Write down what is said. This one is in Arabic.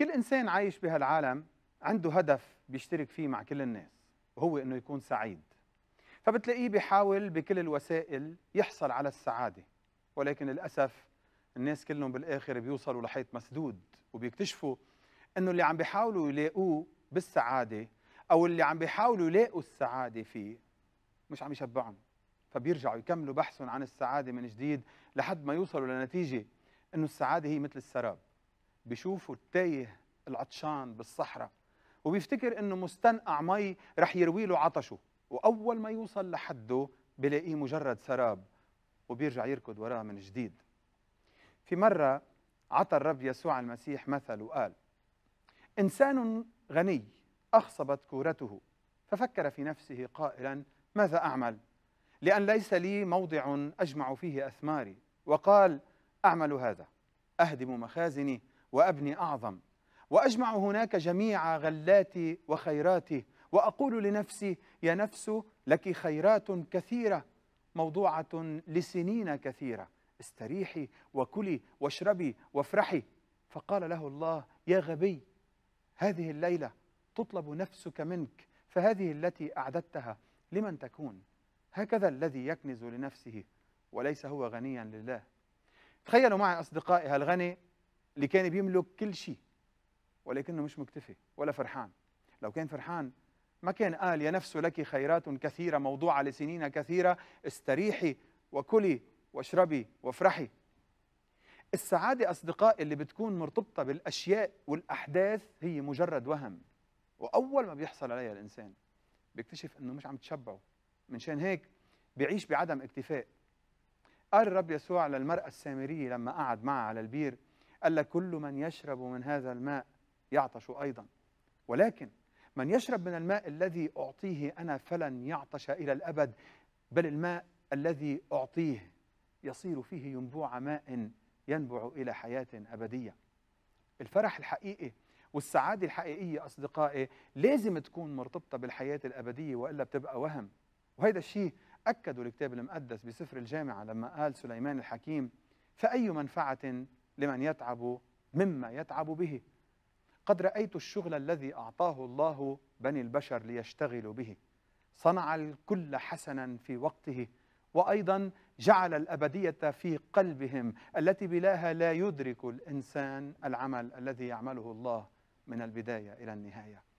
كل إنسان عايش بهالعالم عنده هدف بيشترك فيه مع كل الناس وهو إنه يكون سعيد. فبتلاقيه بيحاول بكل الوسائل يحصل على السعادة ولكن للأسف الناس كلهم بالآخر بيوصلوا لحيط مسدود وبيكتشفوا إنه اللي عم بيحاولوا يلاقوه بالسعادة أو اللي عم بيحاولوا يلاقوا السعادة فيه مش عم يشبعهم. فبيرجعوا يكملوا بحثهم عن السعادة من جديد لحد ما يوصلوا لنتيجة إنه السعادة هي مثل السراب. بيشوفوا التايه العطشان بالصحراء وبيفتكر إنه مستنقع مي رح يروي له عطشه وأول ما يوصل لحده بلاقيه مجرد سراب وبيرجع يركض وراه من جديد. في مرة عطى الرب يسوع المسيح مثل وقال إنسان غني أخصبت كورته ففكر في نفسه قائلا ماذا أعمل؟ لأن ليس لي موضع أجمع فيه أثماري. وقال أعمل هذا أهدم مخازني وأبني أعظم. وأجمع هناك جميع غلاتي وخيراتي وأقول لنفسي يا نفس لك خيرات كثيرة موضوعة لسنين كثيرة. استريحي وكلي واشربي وافرحي. فقال له الله يا غبي هذه الليلة تطلب نفسك منك فهذه التي أعددتها لمن تكون؟ هكذا الذي يكنز لنفسه وليس هو غنيا لله. تخيلوا معي أصدقائي هالغني اللي كان بيملك كل شيء ولكنه مش مكتفي ولا فرحان. لو كان فرحان ما كان قال يا نفس لك خيرات كثيرة موضوعة لسنين كثيرة استريحي وكلي واشربي وافرحي. السعادة أصدقائي اللي بتكون مرتبطة بالأشياء والأحداث هي مجرد وهم. وأول ما بيحصل عليها الإنسان بيكتشف أنه مش عم تشبعه. من شان هيك بيعيش بعدم اكتفاء. قال الرب يسوع للمرأة السامرية لما قعد معها على البير لك كل من يشرب من هذا الماء يعطش أيضا. ولكن من يشرب من الماء الذي أعطيه أنا فلن يعطش إلى الأبد بل الماء الذي أعطيه يصير فيه ينبوع ماء ينبع إلى حياة أبدية. الفرح الحقيقي والسعادة الحقيقية أصدقائي لازم تكون مرتبطة بالحياة الأبدية وإلا بتبقى وهم. وهذا الشيء أكده الكتاب المقدس بسفر الجامعة لما قال سليمان الحكيم فأي منفعة لمن يتعب مما يتعب به. قد رأيت الشغل الذي أعطاه الله بني البشر ليشتغلوا به. صنع الكل حسنا في وقته وأيضا جعل الأبدية في قلبهم التي بلاها لا يدرك الإنسان العمل الذي يعمله الله من البداية إلى النهاية.